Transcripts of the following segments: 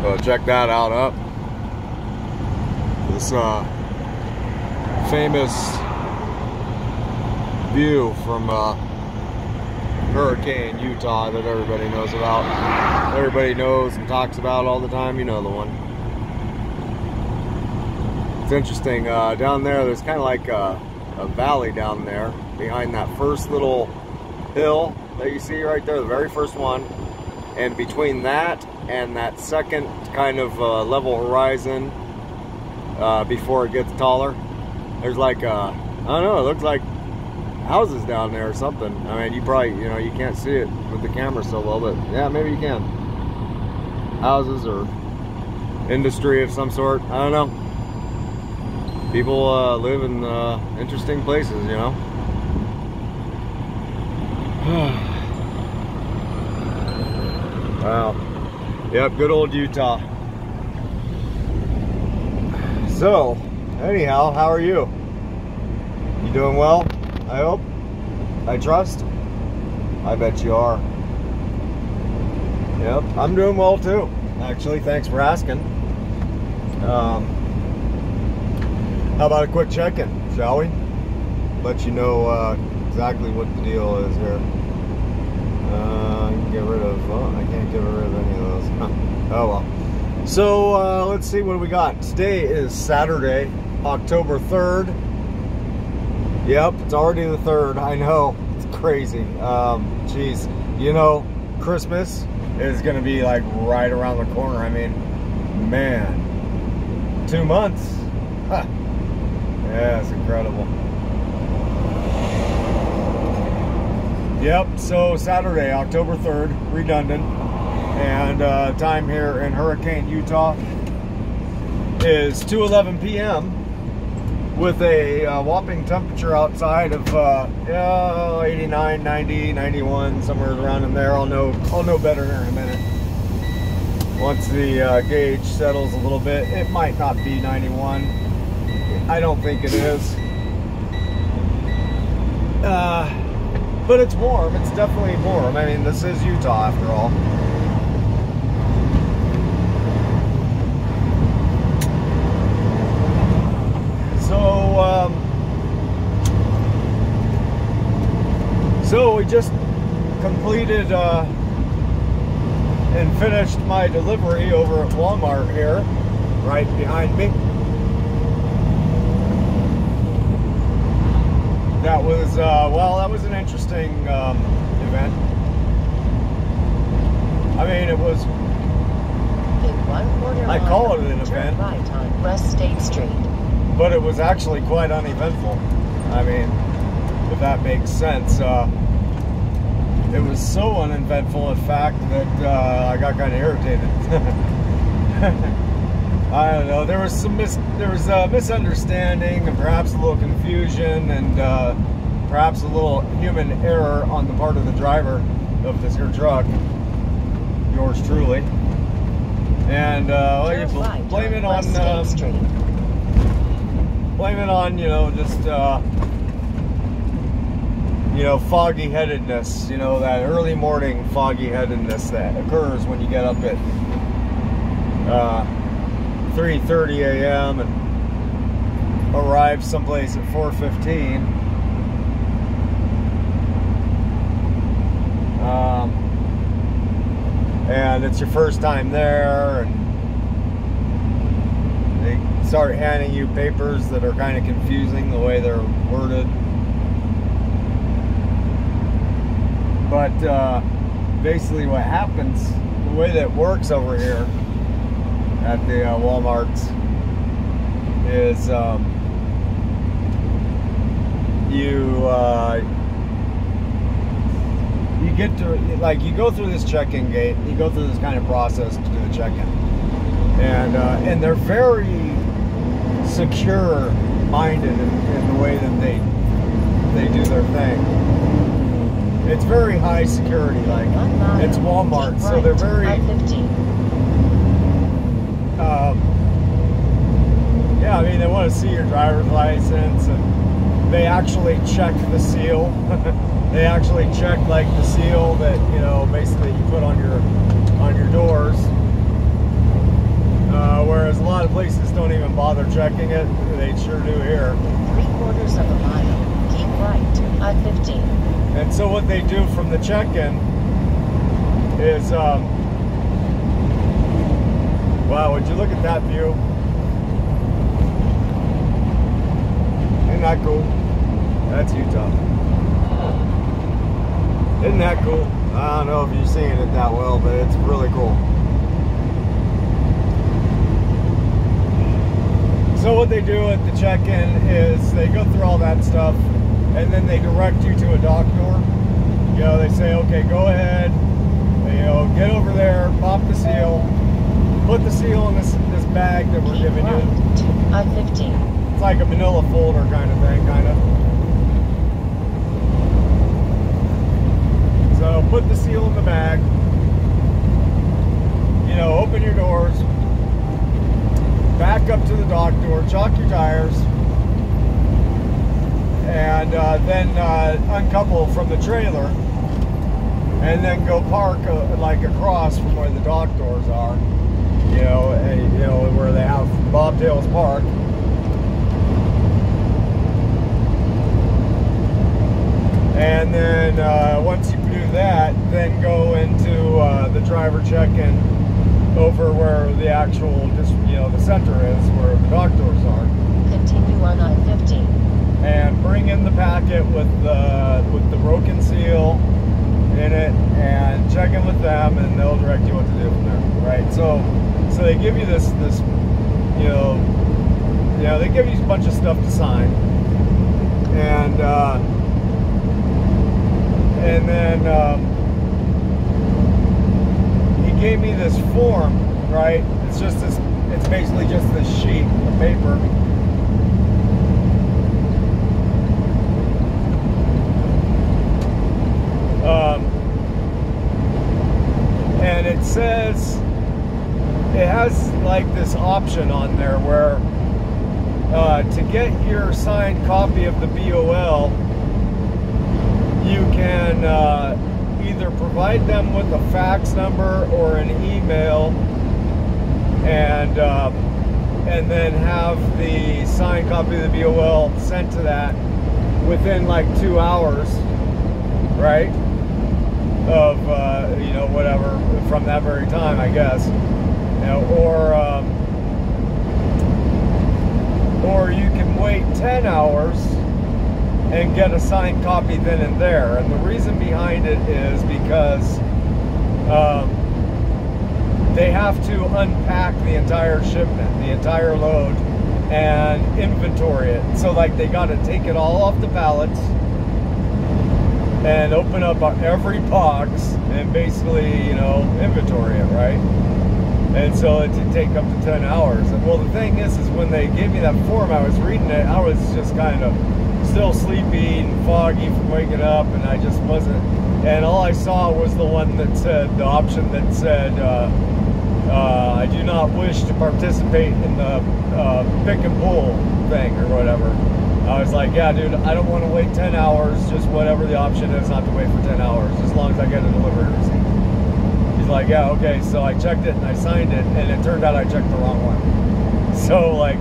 So check that out up. This uh, famous view from uh, Hurricane, Utah that everybody knows about. Everybody knows and talks about all the time. You know the one. It's interesting. Uh, down there, there's kind of like a, a valley down there behind that first little hill that you see right there, the very first one. And between that and that second kind of uh, level horizon uh, before it gets taller, there's like, uh, I don't know, it looks like houses down there or something. I mean, you probably, you know, you can't see it with the camera so well, but yeah, maybe you can. Houses or industry of some sort. I don't know. People uh, live in uh, interesting places, you know. wow. Yep, good old Utah. So, anyhow, how are you? You doing well? I hope. I trust. I bet you are. Yep, I'm doing well too. Actually, thanks for asking. Um, how about a quick check-in, shall we? Let you know uh, exactly what the deal is here. Uh, get rid of, oh, I can't get rid of any of those. oh well. So uh, let's see what we got. Today is Saturday, October 3rd. Yep, it's already the 3rd. I know, it's crazy. Um, geez, you know, Christmas is going to be like right around the corner. I mean, man, two months. Huh. Yeah, it's incredible. Yep, so Saturday, October 3rd, redundant. And uh, time here in Hurricane, Utah is 2.11 p.m. with a uh, whopping temperature outside of uh, yeah, 89, 90, 91, somewhere around in there. I'll know, I'll know better here in a minute. Once the uh, gauge settles a little bit, it might not be 91. I don't think it is. Uh, but it's warm. It's definitely warm. I mean, this is Utah after all. So, um, so we just completed uh, and finished my delivery over at Walmart here, right behind me. That was uh, well that was an interesting um, event. I mean it was I call it an event. right on West State Street. But it was actually quite uneventful. I mean if that makes sense uh, it was so uneventful in fact that uh, I got kind of irritated I don't know. There was some mis there was a misunderstanding and perhaps a little confusion and uh, perhaps a little human error on the part of the driver of this here truck. Yours truly. And uh, well, you bl blame it on um, blame it on you know just uh, you know foggy headedness. You know that early morning foggy headedness that occurs when you get up at. Uh, 3.30 a.m. and arrive someplace at 4.15. Um, and it's your first time there and they start handing you papers that are kind of confusing the way they're worded. But uh, basically what happens, the way that works over here, at the uh, Walmarts is um, you uh, you get to like you go through this check-in gate you go through this kind of process to do the check-in. And uh, and they're very secure minded in, in the way that they they do their thing. It's very high security like it's Walmart so they're very I-15. Um, yeah, I mean, they want to see your driver's license, and they actually check the seal. they actually check like the seal that you know, basically you put on your on your doors. Uh, whereas a lot of places don't even bother checking it. They sure do here. Three quarters of a mile, keep right, I-15. And so what they do from the check-in is, um, wow, would you look at that view? Isn't that cool? That's Utah. Isn't that cool? I don't know if you're seeing it that well, but it's really cool. So what they do at the check-in is they go through all that stuff and then they direct you to a dock door. You know, they say, okay, go ahead, you know, get over there, pop the seal, put the seal in this this bag that we're Keep giving you. right, I-15. It's like a manila folder kind of thing, kind of. So put the seal in the bag. You know, open your doors. Back up to the dock door. Chalk your tires. And uh, then uh, uncouple from the trailer. And then go park uh, like across from where the dock doors are. You know, and, you know where they have Bobtails Park. And then uh, once you do that, then go into uh, the driver check-in over where the actual, just you know, the center is, where the dock doors are, Continue on I-15. and bring in the packet with the with the broken seal in it, and check in with them, and they'll direct you what to do from there, right? So, so they give you this this, you know, you know, they give you a bunch of stuff to sign, and. Uh, and then um, he gave me this form, right? It's just this. It's basically just this sheet of paper. Um, and it says it has like this option on there where uh, to get your signed copy of the BOL you can uh, either provide them with a fax number or an email and um, and then have the signed copy of the BOL sent to that within like two hours right of uh, you know whatever from that very time I guess or um, or you can wait 10 hours and get a signed copy then and there. And the reason behind it is because um, they have to unpack the entire shipment, the entire load, and inventory it. So, like, they got to take it all off the pallets and open up every box and basically, you know, inventory it, right? And so it would take up to 10 hours. And well, the thing is, is when they gave me that form, I was reading it, I was just kind of still sleepy and foggy from waking up, and I just wasn't. And all I saw was the one that said the option that said, uh, uh, "I do not wish to participate in the uh, pick and pull thing or whatever." I was like, "Yeah, dude, I don't want to wait 10 hours. Just whatever the option is, not to wait for 10 hours, as long as I get a delivery receipt." Like, "Yeah, okay." So I checked it and I signed it, and it turned out I checked the wrong one. So like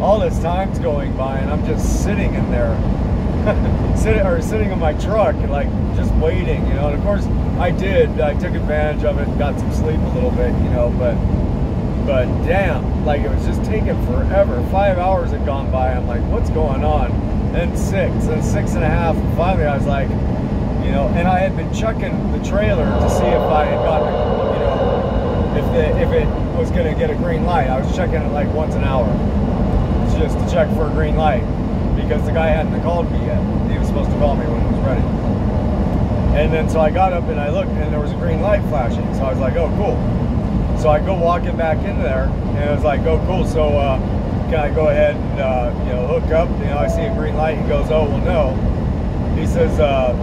all this time's going by and I'm just sitting in there sitting or sitting in my truck and like just waiting you know and of course I did I took advantage of it got some sleep a little bit you know but but damn like it was just taking forever five hours had gone by I'm like what's going on then six then six and a half and finally I was like you know and I had been checking the trailer to see if I had gotten you know if the, if it was going to get a green light I was checking it like once an hour just to check for a green light because the guy hadn't called me yet. He was supposed to call me when it was ready. And then so I got up and I looked and there was a green light flashing. So I was like, oh, cool. So I go walking back in there and it was like, oh, cool. So uh, can I go ahead and, uh, you know, hook up? You know, I see a green light. He goes, oh, well, no. He says, uh,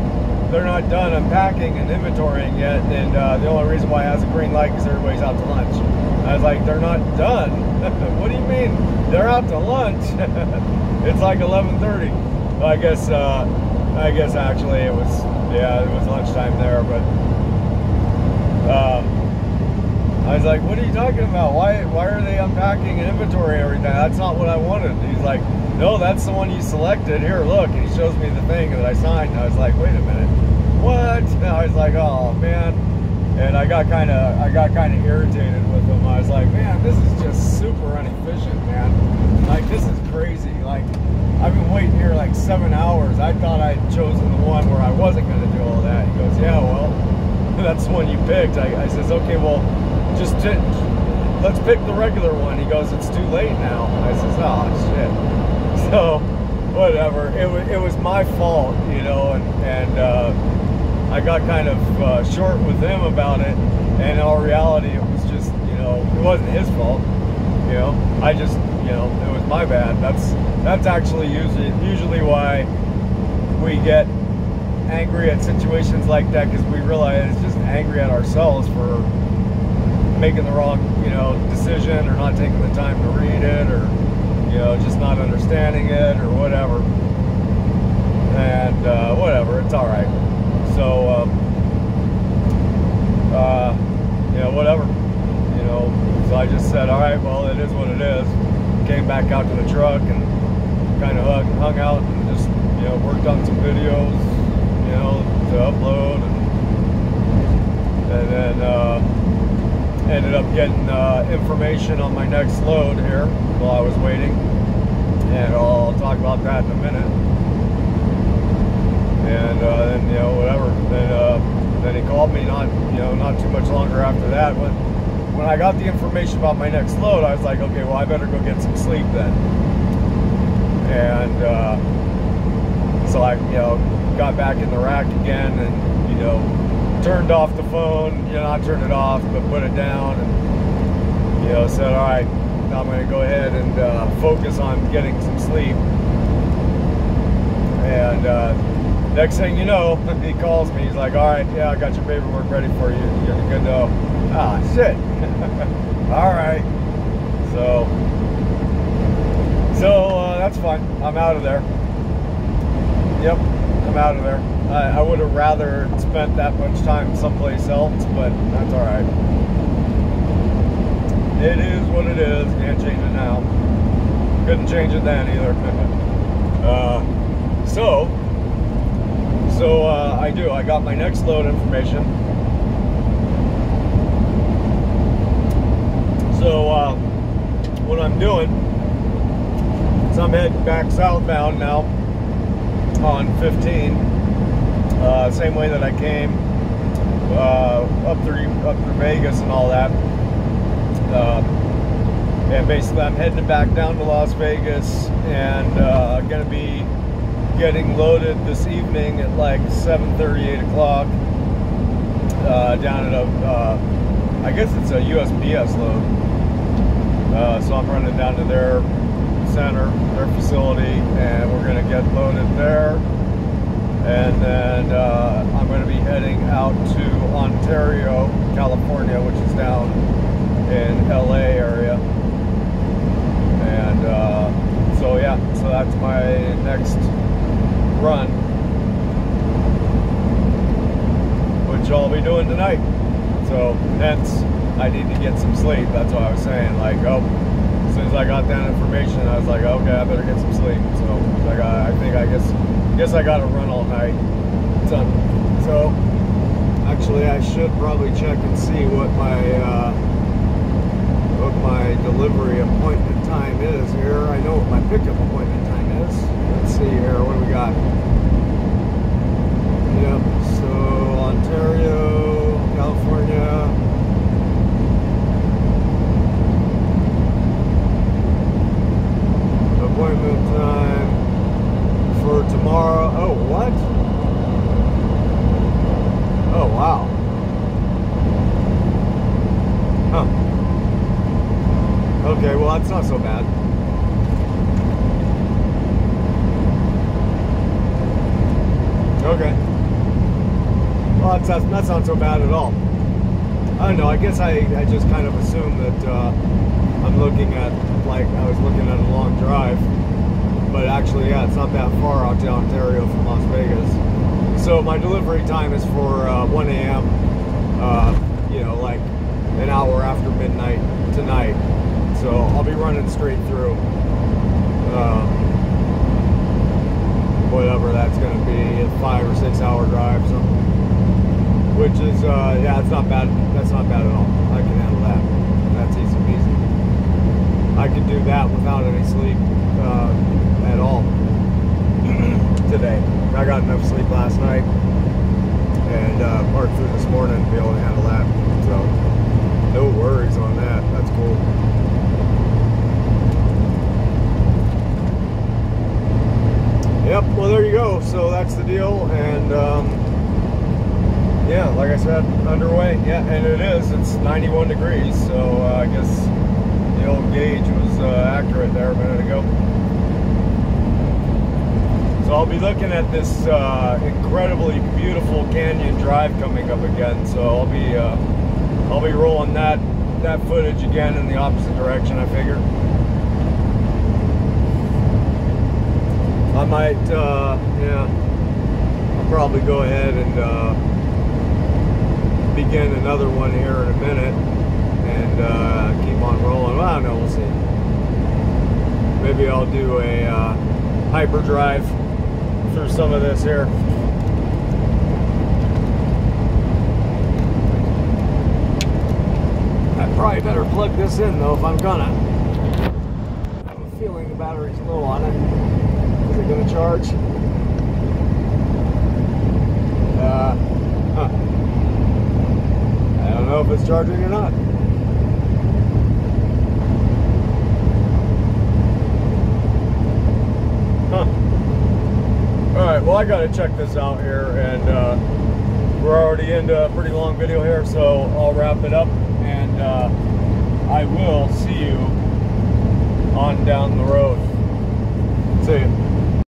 they're not done unpacking and inventorying yet. And uh, the only reason why it has a green light is everybody's out to lunch. I was like, they're not done. what do you mean? They're out to lunch. it's like 11:30. I guess. Uh, I guess actually it was. Yeah, it was lunchtime there, but. Um, I was like, what are you talking about? Why why are they unpacking and inventory everything? That's not what I wanted. He's like, no, that's the one you selected. Here, look. And he shows me the thing that I signed. And I was like, wait a minute. What? And I was like, oh man. And I got kind of I got kind of irritated with him. I was like, man, this is just super inefficient, man. Like this is crazy. Like I've been waiting here like seven hours. I thought I'd chosen the one where I wasn't going to do all that. He goes, yeah, well, that's the one you picked. I, I says, okay, well, just let's pick the regular one. He goes, it's too late now. I says, oh shit. So whatever. It was it was my fault, you know, and and uh, I got kind of uh, short with him about it. And in all reality, it was just you know it wasn't his fault. You know, I just you know it was my bad. That's that's actually usually usually why we get angry at situations like that because we realize it's just angry at ourselves for making the wrong, you know, decision or not taking the time to read it or, you know, just not understanding it or whatever. And uh, whatever, it's all right. So, um, uh, whatever. You know, so I just said, all right, well, it is what it is. Came back out to the truck and kind of hung, hung out and just, you know, worked on some videos, you know, to upload and, and then, uh, ended up getting uh, information on my next load here while I was waiting. And I'll talk about that in a minute. And uh, then, you know, whatever. Then, uh, then he called me not, you know, not too much longer after that. When, when I got the information about my next load, I was like, okay, well, I better go get some sleep then. And uh, so I, you know, got back in the rack again and, you know, turned off the phone, you know, not turned it off, but put it down and, you know, said, all right, now I'm going to go ahead and uh, focus on getting some sleep. And uh, next thing you know, he calls me. He's like, all right, yeah, I got your paperwork ready for you. You're good to go. Ah, shit. all right. So, so uh, that's fine. I'm out of there. Yep, I'm out of there. I, I would have rather spent that much time someplace else, but that's all right. It is what it is. Can't change it now. Couldn't change it then either. uh, so, so uh, I do. I got my next load information. So uh, what I'm doing is I'm heading back southbound now on 15 uh, same way that I came uh, up through up through Vegas and all that. Uh, and basically, I'm heading back down to Las Vegas, and uh, gonna be getting loaded this evening at like 7:30, 8 o'clock uh, down at a, uh, I guess it's a USPS load. Uh, so I'm running down to their center, their facility, and we're gonna get and uh, I'm going to be heading out to Ontario, California, which is down in LA area. And uh, so yeah, so that's my next run, which I'll be doing tonight. So hence, I need to get some sleep. That's what I was saying. Like, oh, as soon as I got that information, I was like, okay, I better get some sleep. So I I think I guess guess I got to run all night. So, actually, I should probably check and see what my uh, what my delivery appointment time is here. I know what my pickup appointment time is. Let's see here. What do we got? Yep. So Ontario, California. appointment time for tomorrow. Oh, what? Oh, wow. Huh. Okay, well, that's not so bad. Okay. Well, that's, that's, not so bad at all. I don't know. I guess I, I just kind of assumed that uh, I'm looking at, like, I was looking at a long drive but actually, yeah, it's not that far out to Ontario from Las Vegas. So my delivery time is for uh, 1 a.m. Uh, you know, like an hour after midnight tonight. I'll be running straight through. Um, whatever that's going to be, a five or six hour drive, so which is uh, yeah, it's not bad. That's not bad at all. I can handle that. That's easy peasy. I could do that without any sleep uh, at all today. I got enough sleep last night and uh, part through this morning to be able to handle that. So no worries on that. That's cool. Yep. Well, there you So that's the deal, and. Um, yeah, like I said, underway. Yeah, and it is. It's 91 degrees, so uh, I guess the old gauge was uh, accurate there a minute ago. So I'll be looking at this uh, incredibly beautiful canyon drive coming up again. So I'll be uh, I'll be rolling that that footage again in the opposite direction. I figure. I might, uh, yeah, I'll probably go ahead and uh, begin another one here in a minute and uh, keep on rolling. Well, I don't know, we'll see. Maybe I'll do a uh, hyperdrive through some of this here. I probably better plug this in though if I'm gonna. I have a feeling the battery's low on it. Is it gonna charge? Uh, huh. I don't know if it's charging or not. Huh. Alright, well I gotta check this out here and uh, we're already into a pretty long video here so I'll wrap it up and uh, I will see you on down the road.